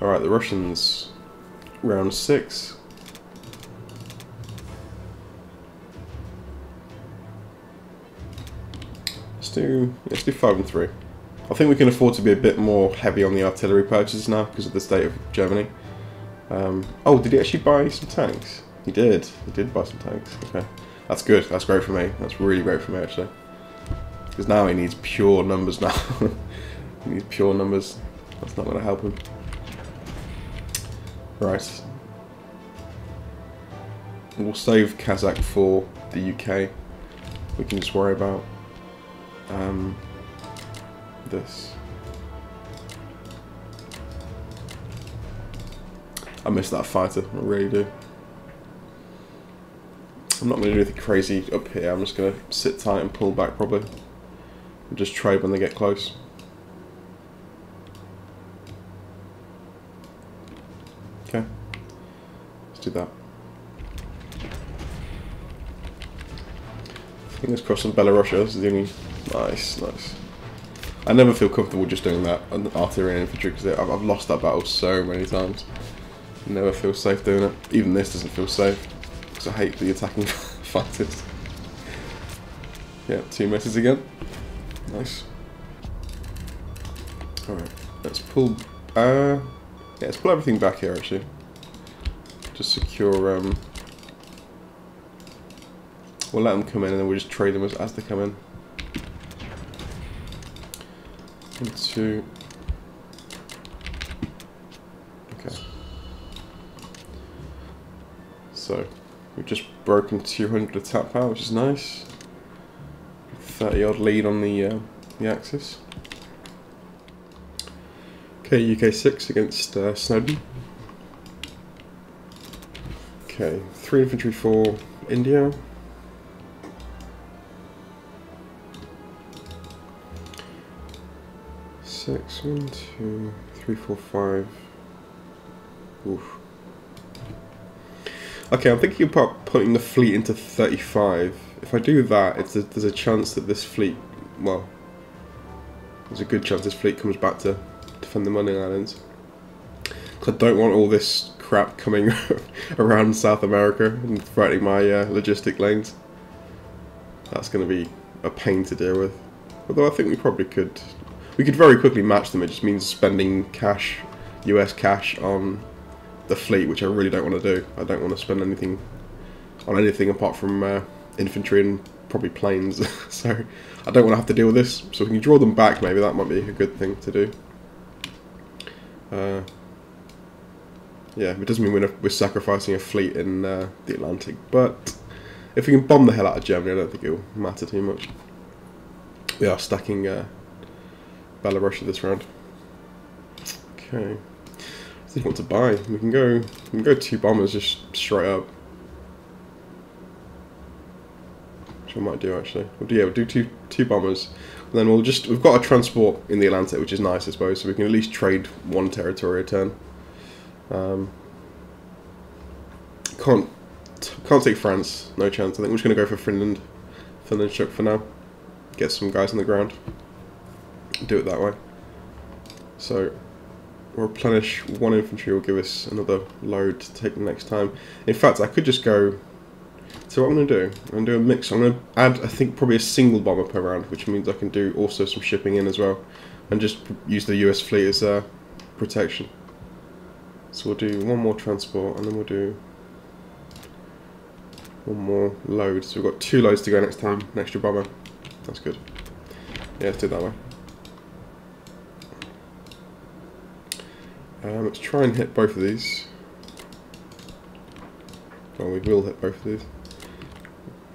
Alright, the Russians. Round six. Let's do let's do five and three. I think we can afford to be a bit more heavy on the artillery purchases now because of the state of Germany. Um, oh, did he actually buy some tanks? He did. He did buy some tanks. Okay, that's good. That's great for me. That's really great for me actually. Because now he needs pure numbers now. he needs pure numbers. That's not going to help him. Right. We'll save Kazakh for the UK. We can just worry about um, this. I miss that fighter, I really do. I'm not going to do anything crazy up here, I'm just going to sit tight and pull back probably. And just trade when they get close. Okay. Let's do that. Fingers crossed on Belorussia, this is the only... Nice, nice. I never feel comfortable just doing that artillery infantry because I've, I've lost that battle so many times. Never feel safe doing it. Even this doesn't feel safe because I hate the attacking fighters. Yeah, two misses again. Nice. Alright, let's pull... Uh, yeah, let's pull everything back here actually. Just secure... Um, we'll let them come in and then we'll just trade them as, as they come in. Into... Okay. So, we've just broken 200 attack power, which is nice. 30 odd lead on the, uh, the Axis. Okay, UK 6 against uh, Snowden. Okay, 3 infantry for India. Six, one, two, three, four, five. Oof. Okay, I'm thinking about putting the fleet into 35. If I do that, it's a, there's a chance that this fleet, well, there's a good chance this fleet comes back to defend the Money Islands. Because I don't want all this crap coming around South America and threatening my uh, logistic lanes. That's going to be a pain to deal with. Although I think we probably could we could very quickly match them. It just means spending cash, US cash, on the fleet, which I really don't want to do. I don't want to spend anything on anything apart from uh, infantry and probably planes. so I don't want to have to deal with this. So if we can draw them back, maybe that might be a good thing to do. Uh, yeah, it doesn't mean we're, we're sacrificing a fleet in uh, the Atlantic, but if we can bomb the hell out of Germany, I don't think it'll matter too much. We are stacking uh, Belorussia this round. Okay. So want to buy. We can go we can go two bombers just straight up. Which I might do actually. We'll do yeah, we'll do two two bombers. And then we'll just we've got a transport in the Atlantic, which is nice I suppose, so we can at least trade one territory a turn. Um, can't can't take France, no chance. I think we're just gonna go for Finland. Finland shook for now. Get some guys on the ground do it that way. So replenish one infantry will give us another load to take the next time. In fact, I could just go. So what I'm going to do, I'm going to do a mix. I'm going to add, I think, probably a single bomber per round, which means I can do also some shipping in as well, and just use the US fleet as uh, protection. So we'll do one more transport, and then we'll do one more load. So we've got two loads to go next time, an extra bomber. That's good. Yeah, let's do it that way. Um, let's try and hit both of these. Well, we will hit both of these.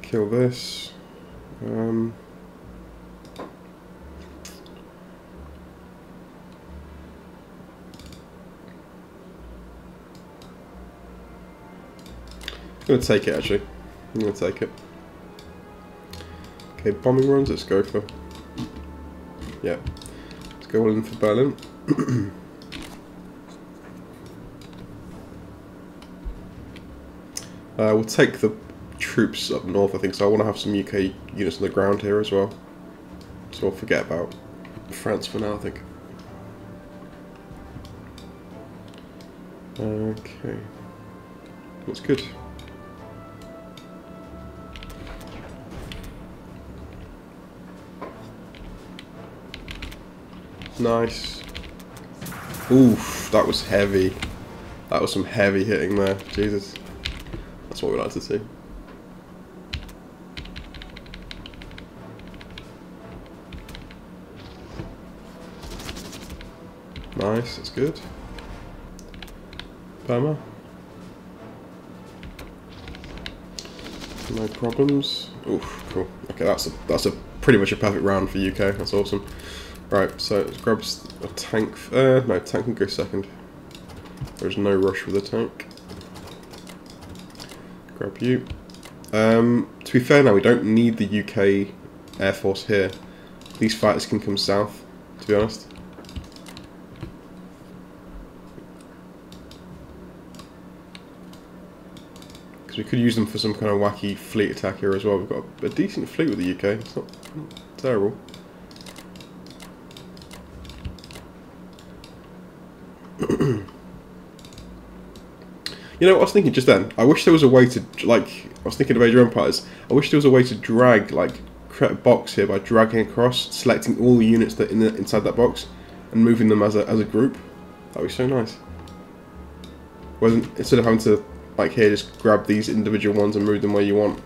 Kill this. Um, To take it actually. I'm to take it. Okay, bombing runs, let's go for... Yeah. Let's go all in for Berlin. Uh, we'll take the troops up north, I think, so I want to have some UK units on the ground here as well. So I'll forget about France for now, I think. Okay. That's good. Nice. Oof, that was heavy. That was some heavy hitting there. Jesus. That's what we like to see. Nice, that's good. Burma. No problems. Oof, cool. Okay, that's a that's a pretty much a perfect round for UK. That's awesome. Right, so it grabs a tank. Uh, no, tank can go second. There's no rush with the tank. Grab you. Um, to be fair now, we don't need the UK Air Force here. These fighters can come south, to be honest. Because we could use them for some kind of wacky fleet attack here as well. We've got a, decent fleet with the UK. It's not, not terrible. You know, what I was thinking just then. I wish there was a way to like. I was thinking of Age of Empires. I wish there was a way to drag like create a box here by dragging across, selecting all the units that in the, inside that box, and moving them as a as a group. That'd be so nice. Whereas instead of having to like here, just grab these individual ones and move them where you want.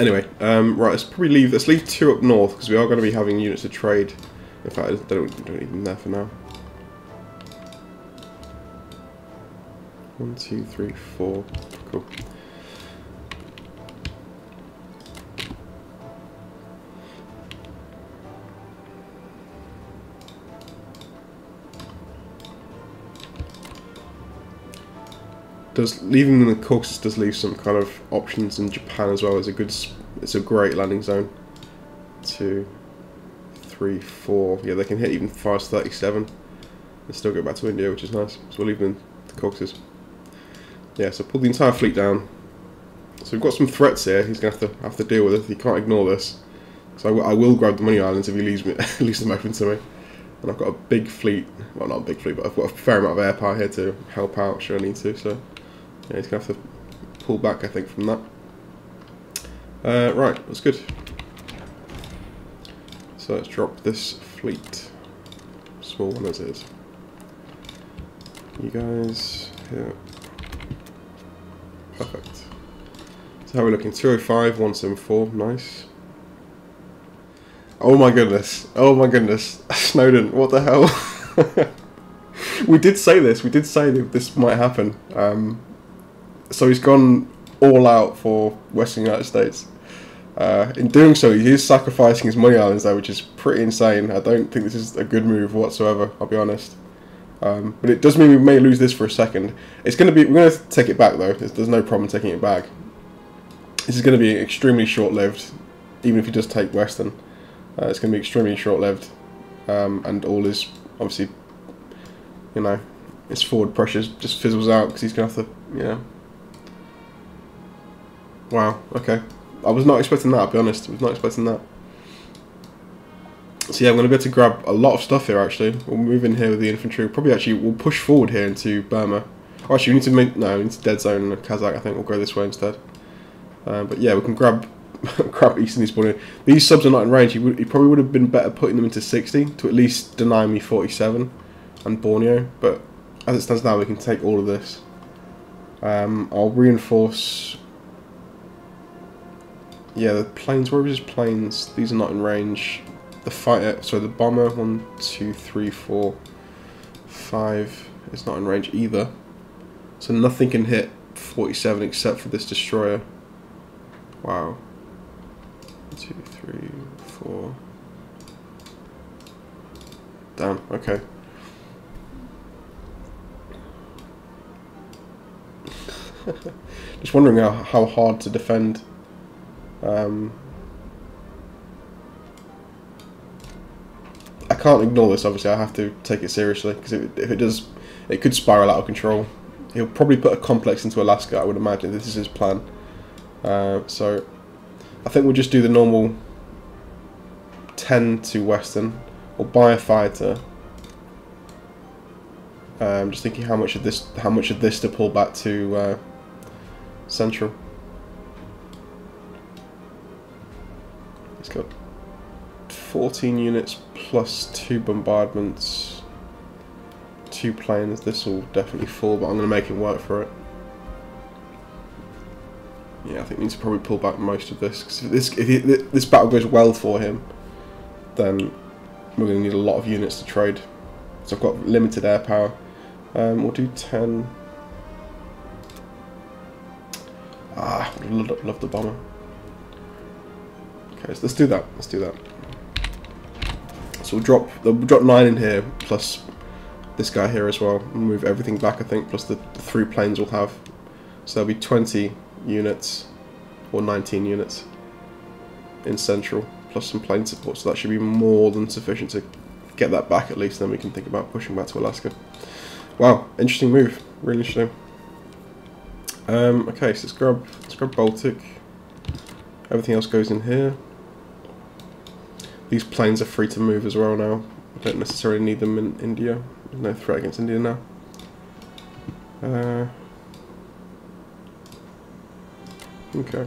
Anyway, um, right. Let's probably leave. Let's leave two up north because we are going to be having units to trade. In fact, I don't, don't need them there for now. One, two, three, four. Cool. Does leaving them in the Caucasus does leave some kind of options in Japan as well. It's a good, it's a great landing zone. Two, three, four. Yeah, they can hit even fast 37 and still go back to India, which is nice. So we'll leave them in the Caucasus. Yeah, so pull the entire fleet down. So we've got some threats here. He's gonna have to have to deal with it. He can't ignore this. So I, will grab the money islands if he leaves me leaves them open to me. And I've got a big fleet. Well, not a big fleet, but I've got a fair amount of air power here to help out should I need to. So yeah, he's gonna have to pull back, I think, from that. Uh, right, that's good. So let's drop this fleet. Small one as it is. You guys here. Perfect. So how are we looking? 205, 174, nice. Oh my goodness. Oh my goodness. Snowden, what the hell? we did say this. We did say that this might happen. Um, so he's gone all out for Western United States. Uh, in doing so, he is sacrificing his money islands there, which is pretty insane. I don't think this is a good move whatsoever. I'll be honest. Um, but it does mean we may lose this for a second. It's going to be. We're going to take it back though. There's no problem taking it back. This is going to be extremely short-lived, even if you just take Western. Uh, it's going to be extremely short-lived, um, and all is obviously, you know, his forward pressure just fizzles out because he's going to have to, you know. Wow. Okay. I was not expecting that. I'll be honest. I was not expecting that. So yeah, I'm going to be able to grab a lot of stuff here actually. We'll move in here with the infantry. Probably actually, we'll push forward here into Burma. Actually, we need to make, no, into dead zone Kazakh. I think we'll go this way instead. Uh, but yeah, we can grab grab Eastern East Borneo. These subs are not in range. He, would, probably would have been better putting them into 60 to at least deny me 47 and Borneo. But as it stands now, we can take all of this. Um, I'll reinforce... Yeah, the planes, where is his planes? These are not in range the fighter, so the bomber, one, two, three, four, five, is not in range either. So nothing can hit 47 except for this destroyer. Wow. Two, three, four. Damn, okay. Just wondering how, how hard to defend um, can't ignore this. Obviously, I have to take it seriously because if, if, it does, it could spiral out of control. He'll probably put a complex into Alaska. I would imagine this is his plan. Uh, so, I think we'll just do the normal ten to Western. We'll buy a fighter. Um, just thinking how much of this, how much of this to pull back to uh, central. He's got 14 units plus two bombardments, two planes. This will definitely fall, but I'm going to make it work for it. Yeah, I think we need to probably pull back most of this because if this if he, this battle goes well for him, then we're going to need a lot of units to trade. So I've got limited air power. Um, we'll do 10. Ah, love, the bomber. Okay, so let's do that. Let's do that. So we'll drop we'll drop nine in here plus this guy here as well. We'll move everything back, I think, plus the, the three planes we'll have. So there'll be 20 units or 19 units in central plus some plane support. So that should be more than sufficient to get that back at least. Then we can think about pushing back to Alaska. Wow, interesting move. Really interesting. Um, okay, so let's grab let's grab Baltic. Everything else goes in here. These planes are free to move as well now. I don't necessarily need them in India. No threat against India now. Uh, okay.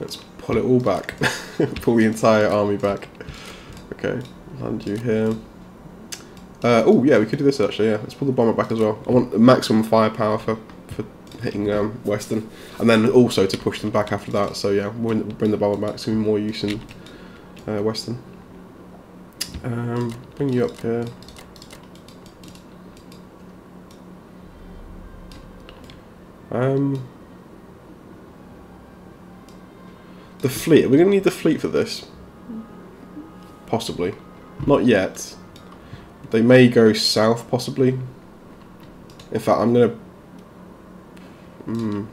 Let's pull it all back. pull the entire army back. Okay, land you here. Uh, oh yeah, we could do this actually. Yeah, let's pull the bomber back as well. I want maximum firepower for for hitting um, Western, and then also to push them back after that. So yeah, we'll bring the bomber back. It's gonna be more use in uh, Western. Um, bring you up here. Um, The fleet. Are we going to need the fleet for this? Possibly. Not yet. They may go south, possibly. In fact, I'm going to... Hmm.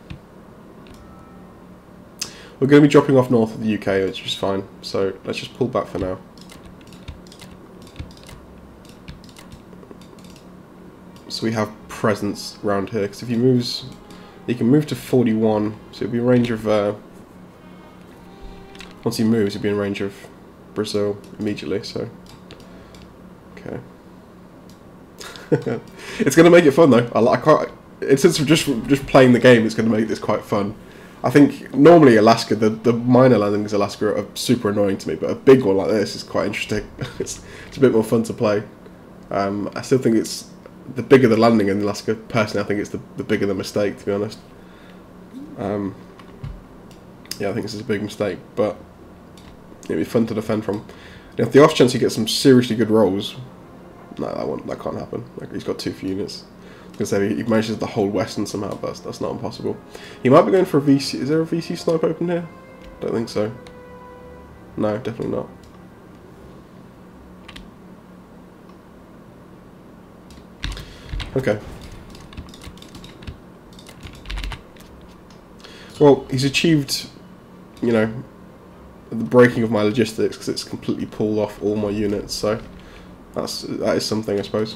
We're going to be dropping off north of the UK, which is fine. So let's just pull back for now. So we have presence around here. Because if he moves... He can move to 41. So it'll be a range of... Uh, once he moves, he'll be in range of Brazil immediately, so... Okay. it's going to make it fun, though. I, I quite... Since we're just, just playing the game, it's going to make this quite fun. I think normally Alaska, the, the minor landings in Alaska are super annoying to me, but a big one like this is quite interesting. it's, it's a bit more fun to play. Um, I still think it's the bigger the landing in Alaska. Personally, I think it's the, the bigger the mistake, to be honest. Um, yeah, I think this is a big mistake, but it'd be fun to defend from. And if the off chance he gets some seriously good rolls, no, that won't, that can't happen. Like he's got too few units. Because he, he manages the whole western somehow, but that's, that's not impossible. He might be going for a VC. Is there a VC snipe open here? Don't think so. No, definitely not. Okay. Well, he's achieved, you know, the breaking of my logistics because it's completely pulled off all my units. So that's that is something, I suppose.